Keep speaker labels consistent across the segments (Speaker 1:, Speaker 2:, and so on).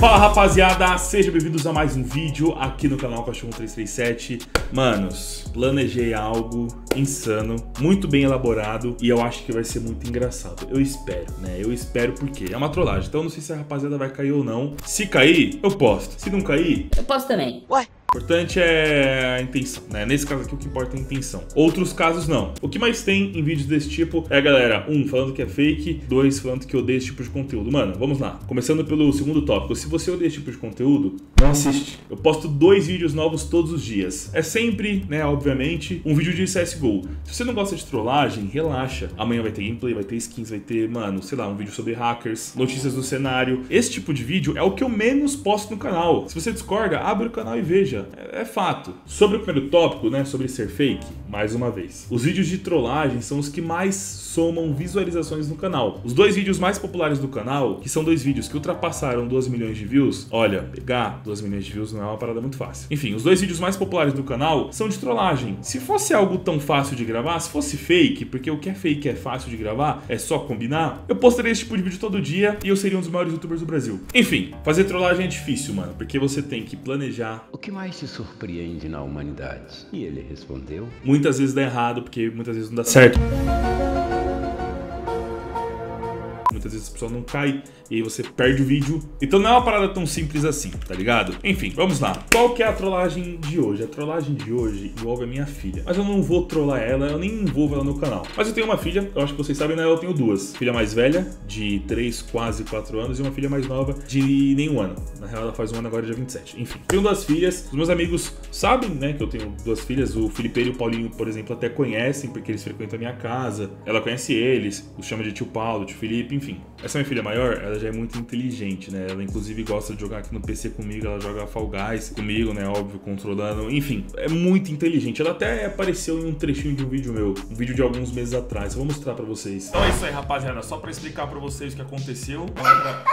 Speaker 1: Fala rapaziada, sejam bem-vindos a mais um vídeo aqui no canal Cachorro 337 Manos, planejei algo insano, muito bem elaborado e eu acho que vai ser muito engraçado. Eu espero, né? Eu espero porque é uma trollagem, então não sei se a rapaziada vai cair ou não. Se cair, eu posto, se não cair...
Speaker 2: Eu posto também.
Speaker 1: Ué? O importante é a intenção, né? Nesse caso aqui, o que importa é a intenção. Outros casos, não. O que mais tem em vídeos desse tipo é a galera, um, falando que é fake, dois, falando que odeia esse tipo de conteúdo. Mano, vamos lá. Começando pelo segundo tópico. Se você odeia esse tipo de conteúdo, não assiste. Eu posto dois vídeos novos todos os dias. É sempre, né, obviamente, um vídeo de CSGO. Se você não gosta de trollagem, relaxa. Amanhã vai ter gameplay, vai ter skins, vai ter, mano, sei lá, um vídeo sobre hackers, notícias do cenário. Esse tipo de vídeo é o que eu menos posto no canal. Se você discorda, abre o canal e veja é, é fato. Sobre o primeiro tópico, né, sobre ser fake, mais uma vez. Os vídeos de trollagem são os que mais somam visualizações no canal. Os dois vídeos mais populares do canal, que são dois vídeos que ultrapassaram 2 milhões de views, olha, pegar 2 milhões de views não é uma parada muito fácil. Enfim, os dois vídeos mais populares do canal são de trollagem. Se fosse algo tão fácil de gravar, se fosse fake, porque o que é fake é fácil de gravar, é só combinar, eu postaria esse tipo de vídeo todo dia e eu seria um dos maiores youtubers do Brasil. Enfim, fazer trollagem é difícil, mano, porque você tem que planejar.
Speaker 3: O que mais te surpreende na humanidade? E ele respondeu:
Speaker 1: Muitas vezes dá errado, porque muitas vezes não dá certo muitas vezes a pessoa não cai e aí você perde o vídeo. Então não é uma parada tão simples assim, tá ligado? Enfim, vamos lá. Qual que é a trollagem de hoje? A trollagem de hoje envolve a minha filha. Mas eu não vou trollar ela, eu nem envolvo ela no canal. Mas eu tenho uma filha, eu acho que vocês sabem, né? Eu tenho duas. Filha mais velha, de 3, quase 4 anos, e uma filha mais nova, de nenhum ano. Na real, ela faz um ano agora, dia 27. Enfim, tenho duas filhas. Os meus amigos sabem, né, que eu tenho duas filhas. O Felipe e o Paulinho, por exemplo, até conhecem, porque eles frequentam a minha casa. Ela conhece eles, os chama de tio Paulo, tio Felipe, enfim. Essa minha filha maior, ela já é muito inteligente, né? Ela inclusive gosta de jogar aqui no PC comigo, ela joga Fall Guys comigo, né? Óbvio, controlando. Enfim, é muito inteligente. Ela até apareceu em um trechinho de um vídeo meu, um vídeo de alguns meses atrás. Eu vou mostrar pra vocês. Então é isso aí, rapaziada. Só pra explicar pra vocês o que aconteceu. Ela...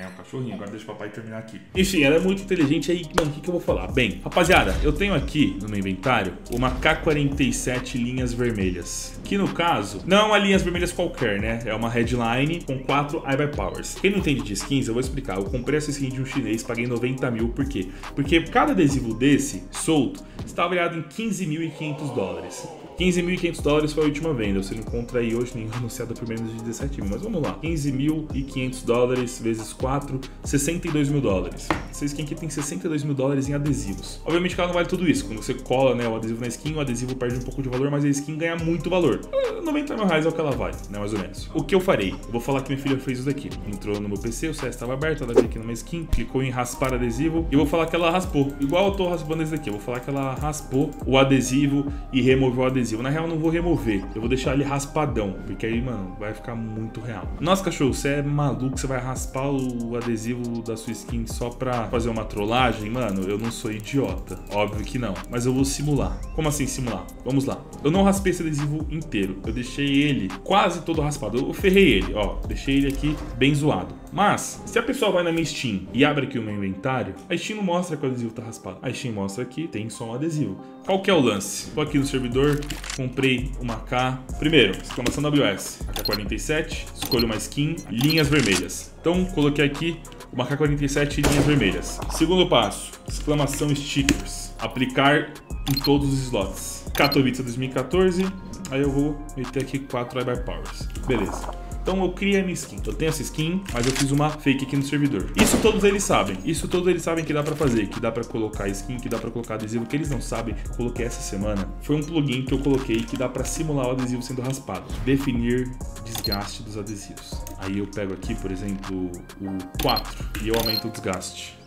Speaker 1: É, um cachorrinho. Agora deixa o papai terminar aqui. Enfim, ela é muito inteligente. Aí, mano, o que, que eu vou falar? Bem, rapaziada, eu tenho aqui no meu inventário uma K47 linhas vermelhas. Que no caso, não é uma linhas vermelhas qualquer, né? É uma headline com 4 iBuy Powers. Quem não entende de skins, eu vou explicar. Eu comprei essa skin de um chinês, paguei 90 mil. Por quê? Porque cada adesivo desse, solto, está avaliado em 15.500 dólares. 15.500 dólares foi a última venda. Você não encontra aí hoje nenhum anunciado por menos de 17 mil. Mas vamos lá. 15.500 dólares vezes 4, 62 mil dólares. Vocês quem aqui tem 62 mil dólares em adesivos. Obviamente que ela não vale tudo isso. Quando você cola né, o adesivo na skin, o adesivo perde um pouco de valor, mas a skin ganha muito valor. 90 mil reais é o que ela vale, né? Mais ou menos. O que eu farei? Eu vou falar que minha filha fez isso daqui. Entrou no meu PC, o CS estava aberto, ela veio aqui numa skin, clicou em raspar adesivo e eu vou falar que ela raspou. Igual eu tô raspando esse daqui. Eu vou falar que ela raspou o adesivo e removeu o adesivo. Na real, não vou remover remover. Eu vou deixar ele raspadão, porque aí, mano, vai ficar muito real. Nossa, cachorro, você é maluco? Você vai raspar o adesivo da sua skin só pra fazer uma trollagem? Mano, eu não sou idiota. Óbvio que não. Mas eu vou simular. Como assim simular? Vamos lá. Eu não raspei esse adesivo inteiro. Eu deixei ele quase todo raspado. Eu ferrei ele, ó. Deixei ele aqui bem zoado. Mas, se a pessoa vai na minha Steam e abre aqui o meu inventário, a Steam não mostra que o adesivo tá raspado. A Steam mostra que tem só um adesivo. Qual que é o lance? Tô aqui no servidor, comprei uma K. Primeiro, exclamação WS, AK-47, escolho uma skin, linhas vermelhas. Então, coloquei aqui uma K-47 linhas vermelhas. Segundo passo, exclamação stickers, aplicar em todos os slots. Katowice 2014, aí eu vou meter aqui 4 iBuy Powers. Beleza. Então eu criei a minha skin. Eu tenho essa skin, mas eu fiz uma fake aqui no servidor. Isso todos eles sabem. Isso todos eles sabem que dá pra fazer, que dá pra colocar skin, que dá pra colocar adesivo. O que eles não sabem, coloquei essa semana, foi um plugin que eu coloquei que dá pra simular o adesivo sendo raspado. Definir desgaste dos adesivos. Aí eu pego aqui, por exemplo, o 4 e eu aumento o desgaste.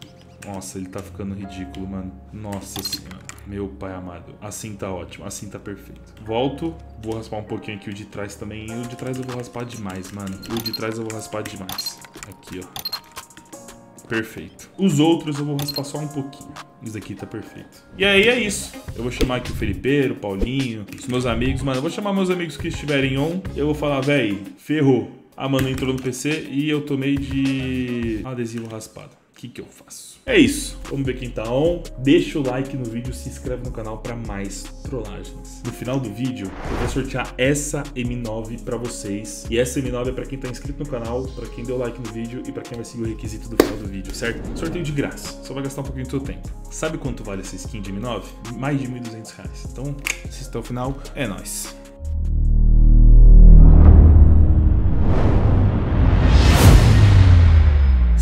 Speaker 1: Nossa, ele tá ficando ridículo, mano. Nossa senhora. Meu pai amado. Assim tá ótimo. Assim tá perfeito. Volto. Vou raspar um pouquinho aqui o de trás também. E o de trás eu vou raspar demais, mano. O de trás eu vou raspar demais. Aqui, ó. Perfeito. Os outros eu vou raspar só um pouquinho. Isso aqui tá perfeito. E aí é isso. Eu vou chamar aqui o Felipe, o Paulinho, os meus amigos. Mano, eu vou chamar meus amigos que estiverem on. Eu vou falar, véi, ferrou. A mano entrou no PC e eu tomei de adesivo raspado que que eu faço? É isso. Vamos ver quem tá on. Deixa o like no vídeo, se inscreve no canal para mais trollagens. No final do vídeo, eu vou sortear essa M9 para vocês. E essa M9 é para quem tá inscrito no canal, para quem deu like no vídeo e para quem vai seguir o requisito do final do vídeo, certo? Sorteio de graça. Só vai gastar um pouquinho do seu tempo. Sabe quanto vale essa skin de M9? Mais de 1.200 reais. Então, assista até o final. É nóis.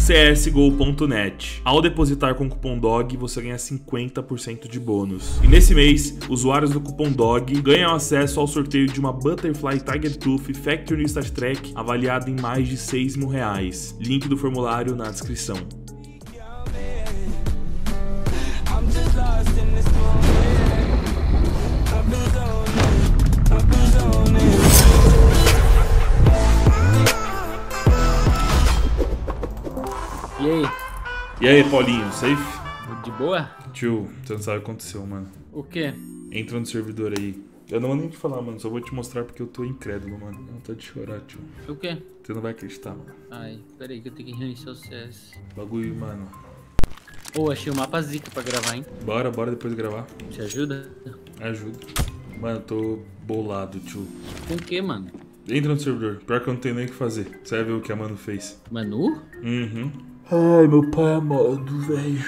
Speaker 1: csgo.net. Ao depositar com o cupom DOG, você ganha 50% de bônus. E nesse mês, usuários do cupom DOG ganham acesso ao sorteio de uma Butterfly Tiger Tooth Factory Star Trek avaliada em mais de 6 mil reais. Link do formulário na descrição.
Speaker 2: E aí?
Speaker 1: E aí, Paulinho, safe?
Speaker 2: De boa?
Speaker 1: Tio, você não sabe o que aconteceu, mano.
Speaker 2: O quê?
Speaker 1: Entra no servidor aí. Eu não vou nem te falar, mano. Só vou te mostrar porque eu tô incrédulo, mano. Não tô de chorar, tio.
Speaker 2: O quê?
Speaker 1: Você não vai acreditar, mano.
Speaker 2: Ai, peraí que eu tenho que reiniciar o CS.
Speaker 1: Bagulho, mano.
Speaker 2: Ô, achei o mapa zica pra gravar, hein?
Speaker 1: Bora, bora depois gravar.
Speaker 2: Te ajuda?
Speaker 1: Ajuda. Mano, eu tô bolado, tio.
Speaker 2: Com o quê, mano?
Speaker 1: Entra no servidor. Pior que eu não tenho nem o que fazer. Você vai ver o que a mano fez.
Speaker 2: Manu?
Speaker 1: Uhum. Ai, meu pai amado, velho.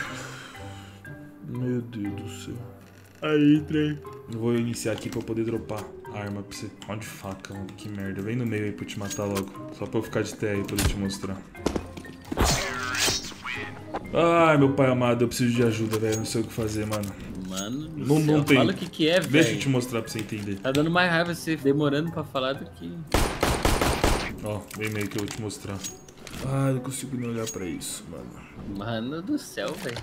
Speaker 1: Meu Deus do céu. Aí, entrei. Eu vou iniciar aqui pra eu poder dropar a arma pra você. Ó de faca, mano. Que merda. Vem no meio aí pra eu te matar logo. Só pra eu ficar de té aí pra eu te mostrar. Ai, meu pai amado, eu preciso de ajuda, velho. Não sei o que fazer, mano.
Speaker 2: Mano,
Speaker 1: Não-
Speaker 2: céu.
Speaker 1: não tem.
Speaker 2: Fala o que que é, velho.
Speaker 1: Deixa eu te mostrar pra você entender.
Speaker 2: Tá dando mais raiva você demorando pra falar do que...
Speaker 1: Ó, vem meio que eu vou te mostrar. Ai, não consigo nem olhar pra isso, mano.
Speaker 2: Mano do céu, velho.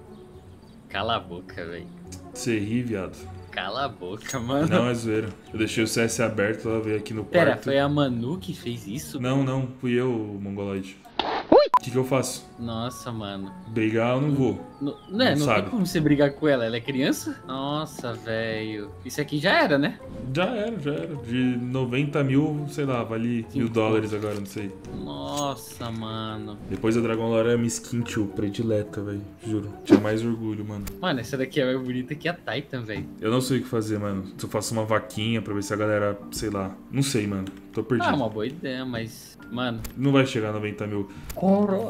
Speaker 2: Cala a boca, velho.
Speaker 1: Você ri, viado.
Speaker 2: Cala a boca, mano.
Speaker 1: Não é zoeira. Eu deixei o CS aberto, ela veio aqui no quarto.
Speaker 2: Pera, foi a Manu que fez isso?
Speaker 1: Não, não, fui eu, mongoloide. O que, que eu faço?
Speaker 2: Nossa, mano.
Speaker 1: Brigar eu não vou.
Speaker 2: Não, né,
Speaker 1: Não
Speaker 2: não,
Speaker 1: sabe.
Speaker 2: tem como você brigar com ela, ela é criança? Nossa, velho. Isso aqui já era, né?
Speaker 1: Já era, já era. De 90 mil, sei lá, vale mil dólares agora, não sei.
Speaker 2: Nossa, mano.
Speaker 1: Depois a Dragon Lore é minha skin, tio, predileta, velho. Juro. Tinha mais orgulho, mano.
Speaker 2: Mano, essa daqui é mais bonita que a Titan, velho.
Speaker 1: Eu não sei o que fazer, mano. Se eu faço uma vaquinha pra ver se a galera, sei lá. Não sei, mano. Tô perdido.
Speaker 2: Ah, uma boa ideia, mas. Mano,
Speaker 1: Não vai chegar a 90 mil.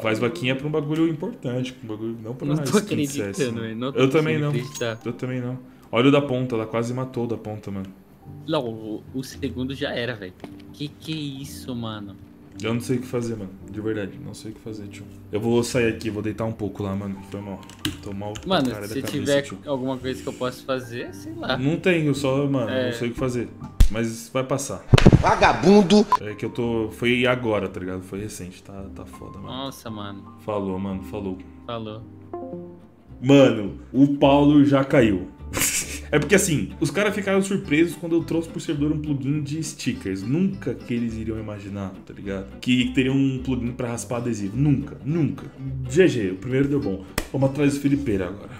Speaker 1: Faz vaquinha pra um bagulho importante. Um bagulho, não pra
Speaker 2: não
Speaker 1: uma
Speaker 2: tô
Speaker 1: CS,
Speaker 2: acreditando,
Speaker 1: né?
Speaker 2: Não tô
Speaker 1: Eu também não.
Speaker 2: acreditar.
Speaker 1: Eu também não. Olha o da ponta, ela quase matou o da ponta, mano.
Speaker 2: Não, o, o segundo já era, velho. Que que é isso, mano?
Speaker 1: Eu não sei o que fazer, mano. De verdade, não sei o que fazer, tio. Eu vou sair aqui, vou deitar um pouco lá, mano. Foi mal. Tô mal
Speaker 2: Mano,
Speaker 1: cara da
Speaker 2: se
Speaker 1: cabeça,
Speaker 2: tiver
Speaker 1: tio.
Speaker 2: alguma coisa que eu possa fazer, sei lá.
Speaker 1: Não tenho, só, mano,
Speaker 2: É.
Speaker 1: não sei o que fazer. Mas vai passar.
Speaker 4: Vagabundo.
Speaker 1: É que eu tô. Foi agora, tá ligado? Foi recente, tá, tá foda, mano.
Speaker 2: Nossa, mano.
Speaker 1: Falou, mano, falou.
Speaker 2: Falou.
Speaker 1: Mano, o Paulo já caiu. É porque assim, os caras ficaram surpresos quando eu trouxe pro servidor um plugin de stickers. Nunca que eles iriam imaginar, tá ligado? Que teriam um plugin pra raspar adesivo. Nunca, nunca. GG, o primeiro deu bom. Vamos atrás do Felipeira agora.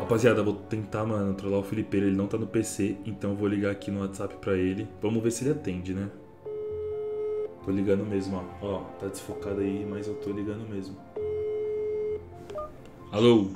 Speaker 1: Rapaziada, vou tentar, mano, trollar o Felipeira. Ele não tá no PC, então eu vou ligar aqui no WhatsApp pra ele. Vamos ver se ele atende, né? Tô ligando mesmo, ó. Ó, tá desfocado aí, mas eu tô ligando mesmo. Alô?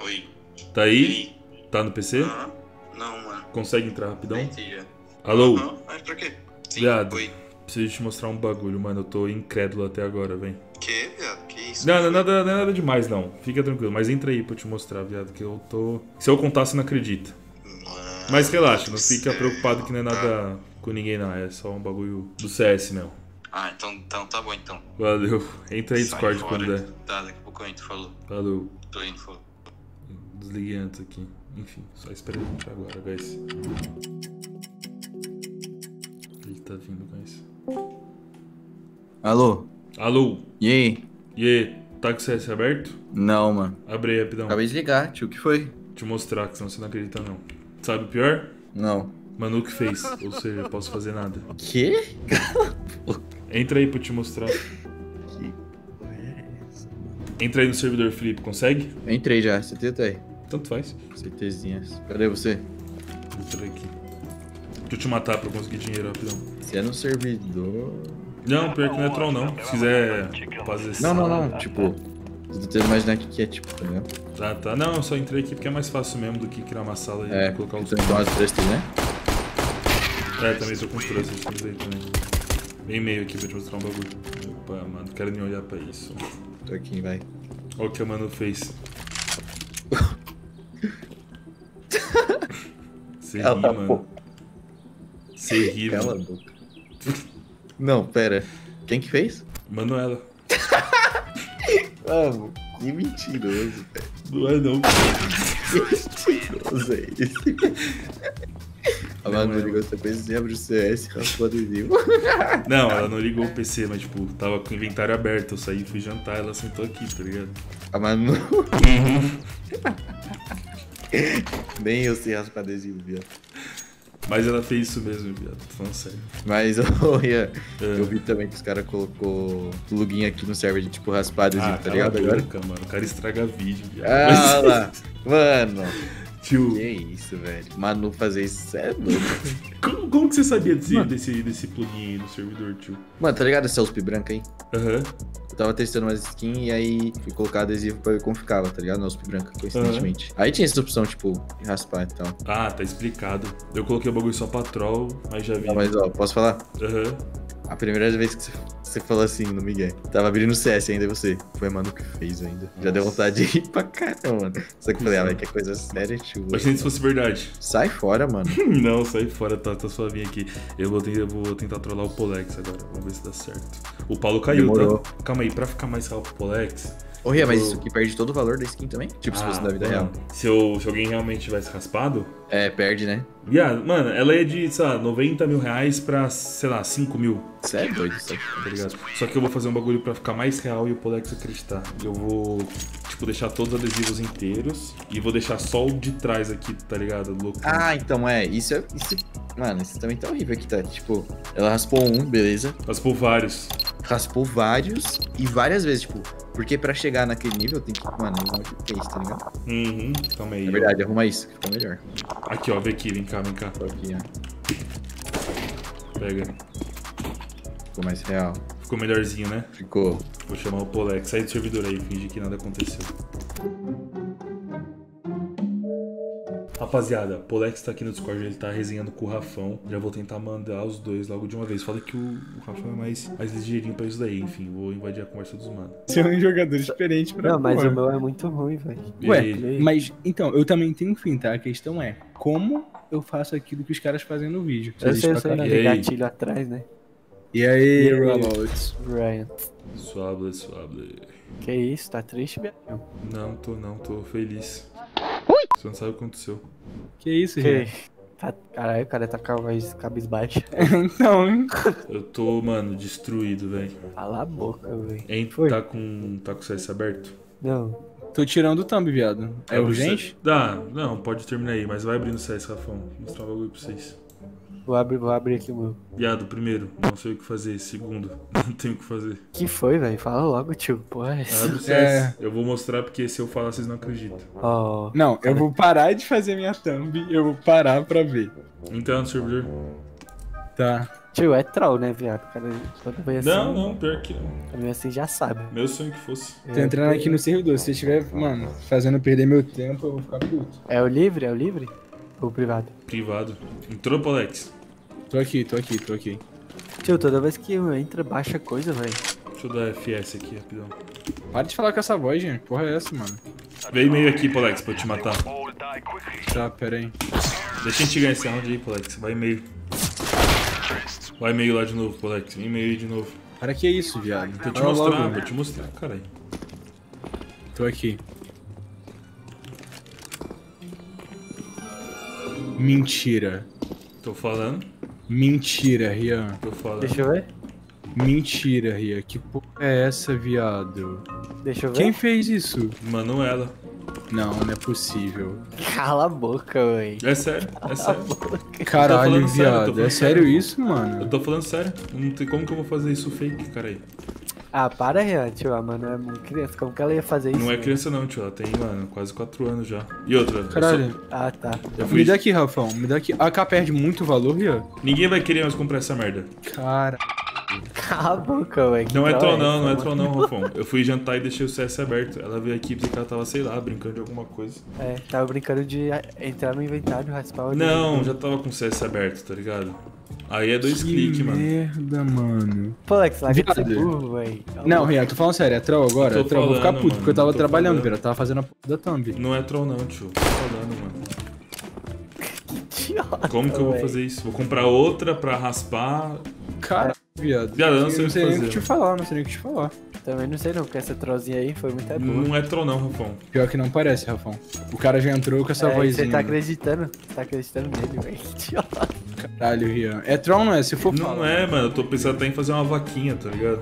Speaker 5: Oi.
Speaker 1: Tá aí? Tá no PC?
Speaker 5: Aham. Não, mano.
Speaker 1: Consegue entrar rapidão?
Speaker 5: Entendi já.
Speaker 1: Alô?
Speaker 5: Aham, Mas pra quê? Sim,
Speaker 1: Viado.
Speaker 5: Oi.
Speaker 1: Preciso te mostrar um bagulho, mano. Eu tô incrédulo até agora, vem.
Speaker 5: Que, viado? Que isso?
Speaker 1: Não, não, é nada, não é nada demais, não. Fica tranquilo. Mas entra aí pra eu te mostrar, viado, que eu tô... Se eu contar, você não acredita.
Speaker 5: Mano
Speaker 1: Mas relaxa, não fica
Speaker 5: céu.
Speaker 1: preocupado que não é
Speaker 5: Tá.
Speaker 1: nada com ninguém, não. É só um bagulho do CS, meu.
Speaker 5: Ah, então, então tá bom, então.
Speaker 1: Valeu. Entra aí
Speaker 5: Sai
Speaker 1: Discord
Speaker 5: fora.
Speaker 1: quando der.
Speaker 5: Tá, daqui entro, falou.
Speaker 1: Falou.
Speaker 5: Tô indo, falou.
Speaker 1: Desliguei antes aqui. Enfim, só espera ele entrar agora, guys. Ele tá vindo, guys.
Speaker 6: Alô?
Speaker 1: Alô?
Speaker 6: E aí?
Speaker 1: E aí, tá com o CS aberto?
Speaker 6: Não, mano.
Speaker 1: Abre aí rapidão.
Speaker 6: Acabei de ligar, tio. O que foi?
Speaker 1: Te mostrar, que senão você não acredita não. Sabe o pior?
Speaker 6: Não.
Speaker 1: Manu que fez. Ou seja, eu posso fazer nada.
Speaker 6: Quê?
Speaker 1: Entra aí pra eu te mostrar. Entra aí no servidor, Felipe. Consegue?
Speaker 6: Entrei já. Você tá aí.
Speaker 1: Tanto faz.
Speaker 6: Certezinhas. Cadê você?
Speaker 1: Entra aqui. Deixa eu te matar pra conseguir dinheiro rapidão.
Speaker 6: Se é no servidor.
Speaker 1: Não, pior que não é troll não. Se quiser fazer
Speaker 6: Não, não, não. Tipo, eu tô tentando imaginar o que que é, tipo, tá ligado?
Speaker 1: Tá, tá. Não, eu só entrei aqui porque é mais fácil mesmo do que criar uma sala e
Speaker 6: É,
Speaker 1: colocar os.
Speaker 6: então as três, né?
Speaker 1: É, também tô com os trusses aí também. Bem meio aqui pra te mostrar um bagulho. Opa, mano, não quero nem olhar pra isso.
Speaker 6: Aqui, vai.
Speaker 1: Olha o que a mano fez. Você ri, mano. Você ri,
Speaker 6: Cala a
Speaker 1: mano.
Speaker 6: boca. Não, pera. Quem que fez?
Speaker 1: Manuela.
Speaker 6: Mano, que mentiroso, velho.
Speaker 1: Não é não.
Speaker 6: Que mentiroso é esse? A Manu ligou seu PC, abre o CS, raspou o adesivo.
Speaker 1: Não, ela não ligou o PC, mas tipo, tava com o inventário aberto. Eu saí, fui jantar, ela sentou aqui, tá ligado?
Speaker 6: A Manu. Nem eu sei raspar adesivo, viado.
Speaker 1: Mas ela fez isso mesmo, viado. Tô falando sério.
Speaker 6: Mas, ô, Ian,
Speaker 1: É.
Speaker 6: eu vi também que os caras colocou plugin aqui no server de tipo raspar adesivo,
Speaker 1: Ah,
Speaker 6: tá ligado
Speaker 1: a
Speaker 6: agora?
Speaker 1: boca, mano. O cara estraga vídeo, viado.
Speaker 6: Ah lá, mano.
Speaker 1: Tio,
Speaker 6: Que isso, velho. Manu fazer isso, é louco.
Speaker 1: como, como que você sabia desse, desse, desse plugin aí no servidor, tio?
Speaker 6: Mano, tá ligado essa USP branca aí?
Speaker 1: Aham.
Speaker 6: Eu tava testando umas skins e aí fui colocar adesivo pra ver como ficava, tá ligado? Na USP branca, coincidentemente. Aí tinha essa opção, tipo, raspar e tal.
Speaker 1: Ah, tá explicado. Eu coloquei o bagulho só pra troll, mas já vi.
Speaker 6: Não, mas ó, posso falar?
Speaker 1: Aham.
Speaker 6: A primeira vez que você, você falou assim no Miguel, tava abrindo o CS ainda e você. Foi a Manu que fez ainda. Já deu vontade de ir pra caramba, mano. Só que eu falei, ah, velho, que é coisa séria, tio.
Speaker 1: Imagina se fosse verdade.
Speaker 6: Sai fora, mano.
Speaker 1: Não, sai fora, tá, tá suavinho aqui. Eu vou, tentar, eu vou tentar trollar o Polex agora. Vamos ver se dá certo. O Paulo caiu,
Speaker 6: Demorou.
Speaker 1: tá? Calma aí, pra ficar mais real pro Polex.
Speaker 6: Ô, Ria, mas
Speaker 1: Eu-
Speaker 6: isso aqui perde todo o valor da skin também? Tipo, se fosse
Speaker 1: Ah,
Speaker 6: da vida
Speaker 1: mano,
Speaker 6: real.
Speaker 1: Se, eu, se alguém realmente tivesse raspado.
Speaker 6: É, perde, né?
Speaker 1: Viado, mano, ela é de, sei lá, 90 mil reais pra, sei lá, 5 mil,
Speaker 6: é doido, isso aqui.
Speaker 1: tá ligado? Só que eu vou fazer um bagulho pra ficar mais real e o Polex acreditar. Eu vou, tipo, deixar todos os adesivos inteiros e vou deixar só o de trás aqui, tá ligado? Louco.
Speaker 6: Ah, então é. Isso é. Isso, mano, isso também tá horrível aqui, tá? Tipo, ela raspou um, beleza.
Speaker 1: Raspou vários.
Speaker 6: Raspou vários e várias vezes, tipo. Porque pra chegar naquele nível tem que. Mano, usar um face, tá ligado?
Speaker 1: Uhum, calma aí.
Speaker 6: É verdade, arruma isso, que ficou melhor.
Speaker 1: Aqui, ó, vem aqui, vem cá, vem cá.
Speaker 6: Tô aqui, ó.
Speaker 1: Pega.
Speaker 6: Ficou mais real.
Speaker 1: Ficou melhorzinho, né?
Speaker 6: Ficou.
Speaker 1: Vou chamar o Polex. Sai do servidor aí, finge que nada aconteceu. Rapaziada, Polex tá aqui no Discord, ele tá resenhando com o Rafão. Já vou tentar mandar os dois logo de uma vez. Fala que o, o Rafão é mais, mais ligeirinho pra isso daí. Enfim, vou invadir a conversa dos manos.
Speaker 4: Você é um jogador diferente pra
Speaker 7: Não, mas
Speaker 4: porra.
Speaker 7: o meu é muito ruim, velho.
Speaker 4: Ué, mas então, eu também tenho fim, tá? A questão é, como eu faço aquilo que os caras fazem no vídeo?
Speaker 7: Eu sei, eu sei.
Speaker 1: E aí?
Speaker 7: gatilho atrás, né?
Speaker 4: E aí,
Speaker 7: aí?
Speaker 4: Rollouts?
Speaker 7: Ryan.
Speaker 1: Suave, suave.
Speaker 7: Que isso, tá triste, velho?
Speaker 1: Não, tô não, tô feliz. Você não sabe o que aconteceu.
Speaker 4: Que isso, gente?
Speaker 7: Tá... Caralho, o cara tá com a voz cabisbaixa.
Speaker 4: então, hein?
Speaker 1: Eu tô, mano, destruído, velho.
Speaker 7: Cala a boca, velho.
Speaker 1: Hein?
Speaker 7: Foi?
Speaker 1: Tá com. tá com o CS aberto?
Speaker 7: Não.
Speaker 4: Tô tirando o thumb, viado. É
Speaker 1: o
Speaker 4: urgente?
Speaker 1: Dá, não, pode terminar aí, mas vai abrindo o CS, Rafão. Vou mostrar um bagulho pra vocês.
Speaker 7: Vou abrir, vou abrir aqui o meu.
Speaker 1: Viado, primeiro, não sei o que fazer. Segundo, não tenho o que fazer.
Speaker 7: Que foi, velho? Fala logo, tio. Porra, é essa?
Speaker 1: Abre o CS.
Speaker 4: É.
Speaker 1: Eu vou mostrar porque se eu falar, vocês não acreditam.
Speaker 7: Ó.
Speaker 4: Não, eu vou parar de fazer minha thumb, eu vou parar pra ver.
Speaker 1: Então, no servidor.
Speaker 4: Tá.
Speaker 7: Tio, é troll, né, viado? O cara, quando vem assim,
Speaker 1: Não, não, pior que não.
Speaker 7: quando vem assim já sabe.
Speaker 1: Meu sonho que fosse.
Speaker 4: Tô entrando aqui no servidor. Se você estiver, mano, fazendo perder meu tempo, eu vou ficar puto.
Speaker 7: É o livre? É o livre? Ou o privado?
Speaker 1: Privado. Entrou, Polex?
Speaker 4: Tô aqui, tô aqui, tô aqui.
Speaker 7: Tio, toda vez que eu entro, baixa coisa, velho.
Speaker 1: Deixa eu dar FS aqui, rapidão.
Speaker 4: Para de falar com essa voz, gente. Porra é essa, mano?
Speaker 1: Vem meio aqui, Polex, pra eu te matar.
Speaker 4: Tá, pera aí.
Speaker 1: Deixa a gente ganhar esse round aí, Polex. Vai meio. Vai meio lá de novo, Polex. Vem meio aí de novo.
Speaker 4: Para que é isso, viado?
Speaker 1: Vou te
Speaker 4: Fala
Speaker 1: mostrar,
Speaker 4: logo.
Speaker 1: vou te mostrar, caralho.
Speaker 4: Tô aqui. Mentira.
Speaker 1: Tô falando,
Speaker 4: Mentira, Rian.
Speaker 1: tô falando.
Speaker 7: Deixa eu ver.
Speaker 4: Mentira, Rian. Que porra é essa, viado?
Speaker 7: Deixa eu ver.
Speaker 4: Quem fez isso?
Speaker 1: Manuela.
Speaker 4: Não, não é possível.
Speaker 7: Cala a boca, velho.
Speaker 1: É sério, é sério.
Speaker 4: Caralho,
Speaker 1: sério, eu
Speaker 4: viado. É sério
Speaker 1: sério.
Speaker 4: isso,
Speaker 1: Eu
Speaker 4: mano?
Speaker 1: tô falando sério. Não tem como que eu vou fazer isso fake, cara aí.
Speaker 7: Ah, para, Rian, tio. Mano é muito criança. Como que ela ia fazer isso?
Speaker 1: Não é criança não, tio. Ela tem, mano, quase 4 anos já. E outra, eu
Speaker 4: Caralho.
Speaker 1: sou-
Speaker 7: Ah, tá.
Speaker 1: eu fui...
Speaker 4: Me dá aqui, Rafão. Me dá aqui. A AK perde muito valor, Rian.
Speaker 1: Ninguém vai querer mais comprar essa merda.
Speaker 4: Cara.
Speaker 7: Cala a boca, velho.
Speaker 1: Não é troll não, não é troll não, Rafão. Eu fui jantar e deixei o CS aberto. Ela veio aqui porque ela tava, sei lá, brincando de alguma coisa.
Speaker 7: É, tava brincando de entrar no inventário, raspar o
Speaker 1: Não, já tava com o CS aberto, tá ligado? Aí é dois
Speaker 4: que
Speaker 1: cliques, mano.
Speaker 4: merda, mano.
Speaker 7: Pô, Alex, larga de ser burro, velho.
Speaker 4: Não, Rian, tô falando sério. É troll agora?
Speaker 1: Tô
Speaker 4: É troll. Vou ficar
Speaker 1: falando,
Speaker 4: puto,
Speaker 1: mano,
Speaker 4: porque eu tava trabalhando,
Speaker 1: falando.
Speaker 4: velho. Eu tava fazendo a porra da thumb.
Speaker 1: Não é troll não, tio. Tô falando, mano.
Speaker 7: Idiota,
Speaker 1: Como que eu vou fazer isso? Vou comprar outra pra raspar.
Speaker 4: Cara, viado.
Speaker 1: Viado, eu não sei o que
Speaker 4: sei nem o
Speaker 1: fazer,
Speaker 4: que te falar, não sei nem o que te falar.
Speaker 7: Também não sei não, porque essa trollzinha aí foi muito boa.
Speaker 1: Não é troll não, Rafão.
Speaker 4: Pior que não parece, Rafão. O cara já entrou com essa
Speaker 7: É,
Speaker 4: vozinha.
Speaker 7: Você tá acreditando? Você tá acreditando nele, velho. Idiota.
Speaker 4: Caralho, Rian. É troll, não é? Se for
Speaker 1: Não
Speaker 4: fala.
Speaker 1: é, mano. Eu tô pensando até em fazer uma vaquinha, tá ligado?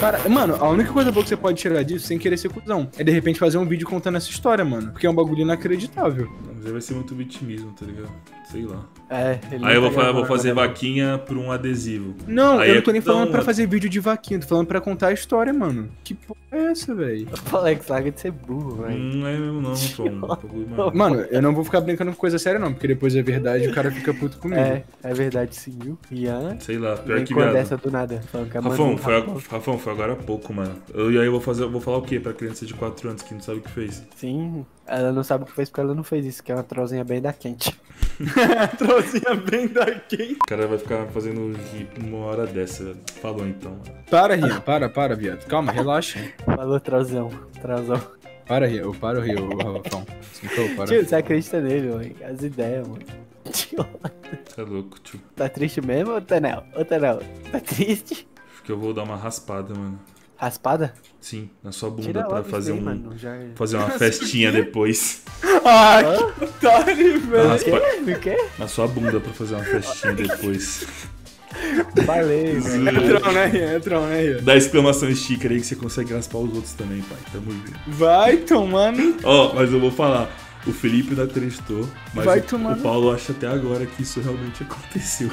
Speaker 4: Cara, mano, a única coisa boa que você pode tirar disso, sem querer ser cuzão, é de repente fazer um vídeo contando essa história, mano. Porque é um bagulho inacreditável.
Speaker 1: Mas aí vai ser muito vitimismo, tá ligado? Sei lá.
Speaker 7: É, ele
Speaker 1: Aí eu vou,
Speaker 7: tá
Speaker 1: fa- vou fazer
Speaker 7: agora.
Speaker 1: vaquinha por um adesivo.
Speaker 4: Não,
Speaker 1: Aí
Speaker 4: eu
Speaker 1: é
Speaker 4: não tô nem
Speaker 1: tão-
Speaker 4: falando pra fazer vídeo de vaquinha, tô falando pra contar a história, mano. Que porra é essa, velho?
Speaker 7: Pô, Alex, larga de ser burro, velho.
Speaker 1: Não é mesmo não, Rafão. Bagulho, mano.
Speaker 4: Mano, eu não vou ficar brincando com coisa séria, não, porque depois é verdade e o cara fica puto comigo.
Speaker 7: É, é verdade sim, viu? Ian,
Speaker 1: Sei lá, pior que viado.
Speaker 7: dessa do nada.
Speaker 1: Rafão, foi, a- Rafão, foi agora há pouco, mano. Eu, e aí eu vou fazer, eu vou falar o quê pra criança de 4 anos que não sabe o que fez?
Speaker 7: Sim, ela não sabe o que fez porque ela não fez isso, que é uma trollzinha bem da quente.
Speaker 4: Trouxinha bem daqui.
Speaker 1: O cara vai ficar fazendo rir uma hora dessa. Falou então.
Speaker 4: Para, Rian, para, para, viado. Calma, relaxa.
Speaker 7: Falou trollzão, trollzão.
Speaker 4: Para, eu paro, Rian, ô, Rafão. Sentou, para.
Speaker 7: Tio, você acredita nele, mano? As ideias, mano. Tio,
Speaker 1: é louco, tio.
Speaker 7: tá triste mesmo, ô Tanel? Ô Tanel, tá triste?
Speaker 1: Acho que eu vou dar uma raspada, mano.
Speaker 7: Raspada?
Speaker 1: Sim, na sua bunda
Speaker 7: Tira
Speaker 1: pra fazer um.
Speaker 7: mano. Já...
Speaker 1: Fazer uma festinha depois.
Speaker 4: Ai, que otário, velho.
Speaker 1: raspa-
Speaker 7: O quê?
Speaker 1: Na sua bunda pra fazer uma festinha depois.
Speaker 7: Falei, velho.
Speaker 4: É troll, né, Rian? É troll, né, Rian?
Speaker 1: Dá exclamação sticker aí que você consegue raspar os outros também, pai. Tamo junto.
Speaker 4: Vai tomando.
Speaker 1: Ó, mas eu vou falar. O Felipe não acreditou, mas
Speaker 4: Vai
Speaker 1: o,
Speaker 4: tomar
Speaker 1: o Paulo acha até agora que isso realmente aconteceu.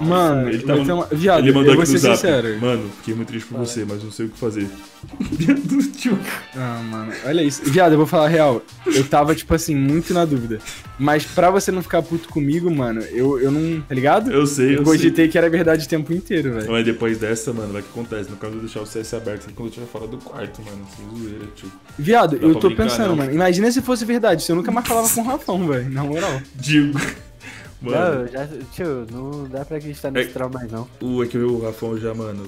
Speaker 4: Mano,
Speaker 1: Ele tá-
Speaker 4: tomar... Viado,
Speaker 1: Ele mandou
Speaker 4: eu vou
Speaker 1: aqui no
Speaker 4: ser
Speaker 1: zap.
Speaker 4: sincero.
Speaker 1: Mano, fiquei muito triste por você, mas não sei o que fazer. Viado, tio.
Speaker 4: Ah, mano, olha isso. Viado, eu vou falar a real. Eu tava, tipo assim, muito na dúvida. Mas pra você não ficar puto comigo, mano, eu, eu não. Tá ligado?
Speaker 1: Eu sei, eu,
Speaker 4: Eu
Speaker 1: sei.
Speaker 4: cogitei que era verdade o tempo inteiro, velho.
Speaker 1: Mas depois dessa, mano, vai que acontece. No caso de deixar o CS aberto quando eu estiver fora do quarto, mano. Sem zoeira, tio.
Speaker 4: Viado,
Speaker 1: Dá
Speaker 4: eu tô
Speaker 1: brincar,
Speaker 4: pensando,
Speaker 1: não.
Speaker 4: mano. Imagina se fosse verdade, se eu nunca mais falava com o Rafão, velho. Na moral.
Speaker 1: Digo. Mano,
Speaker 7: Não, já, tio, não dá pra acreditar nesse
Speaker 1: É-
Speaker 7: troll mais não.
Speaker 1: o é que o Rafão já, mano.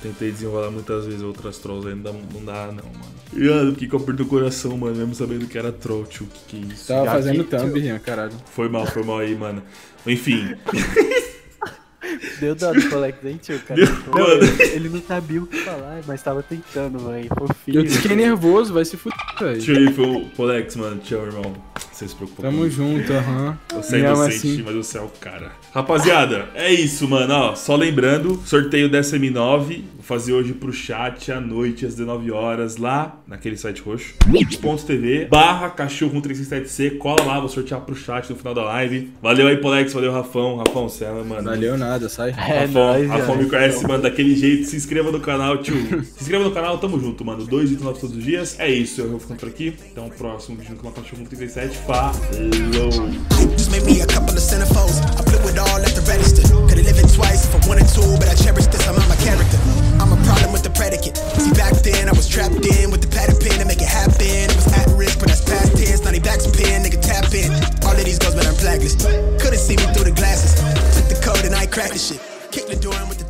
Speaker 1: Tentei desenrolar muitas vezes outras trolls aí, não dá, não dá não, mano. E mano, fiquei com aperto no coração, mano, mesmo sabendo que era troll, tio. Que que é isso?
Speaker 4: Tava
Speaker 7: Já
Speaker 4: fazendo
Speaker 7: que-
Speaker 4: thumb, Rian, caralho.
Speaker 1: Foi mal, foi mal aí, mano. Enfim,
Speaker 7: Deu dó do Colex, hein, tio? Cara,
Speaker 1: Deu-
Speaker 7: Pô,
Speaker 1: mano.
Speaker 7: ele, ele não sabia o que falar, mas tava tentando, velho. Fofinho.
Speaker 4: Eu fiquei nervoso, vai se fuder, velho.
Speaker 1: tio foi o Polex, mano. Tchau, irmão. Você se preocupa
Speaker 4: Tamo junto, aham.
Speaker 1: Você é
Speaker 4: Me
Speaker 1: inocente,
Speaker 4: assim.
Speaker 1: mas você é o cara. Rapaziada, é isso, mano. Ó, só lembrando, sorteio dessa M9. Vou fazer hoje pro chat à noite, às 19 horas, lá naquele site roxo. Twitch.tv barra cachorro 1367C. Cola lá, vou sortear pro chat no final da live. Valeu aí, Polex. Valeu, Rafão. Rafão, você é, mano.
Speaker 4: Valeu nada, sai.
Speaker 7: É
Speaker 1: Rafão,
Speaker 7: nóis,
Speaker 1: Rafão me conhece, mano, daquele jeito. Se inscreva no canal, tio. Se inscreva no canal, tamo junto, mano. Dois vídeos novos todos os dias. É isso, eu vou ficando por aqui. Então, próximo vídeo no canal Cachorro 37. follow.
Speaker 8: Just made me a couple of centerfolds. I flip with all at the register. Could've lived it twice if I wanted to, but I cherish this. I'm on my character. I'm a problem with the predicate. See, back then I was trapped in with the padded pen to make it happen. It was at risk, but that's past tense. Now they back's pin, nigga tap in. All of these girls, but I'm blacklist. Couldn't see me through the glasses. Took the code and I cracked the shit. Kicked the door in with the